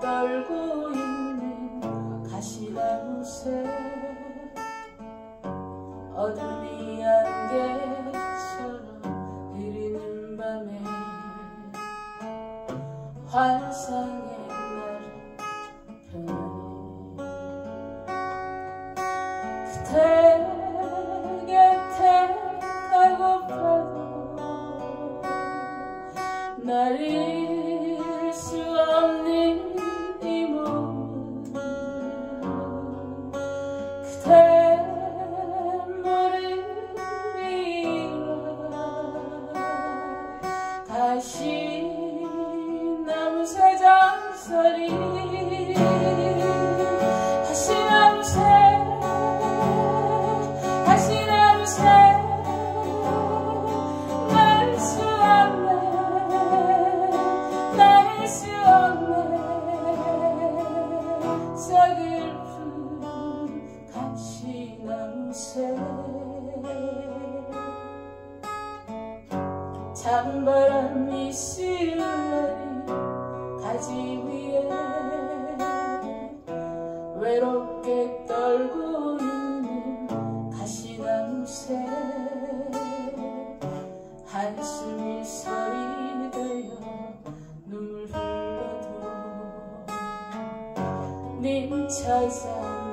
떨고 있는 가시나무 새. 어둠이 안개처럼 흐리는 밤에 환상의 날 편해 그대 곁에 가고파도 날 다시 소리 찬바람이 스르르 가지 위에 외롭게 떨고 있는 가시나무새 한숨이 소리 되어 눈물 흘려도 님 찾아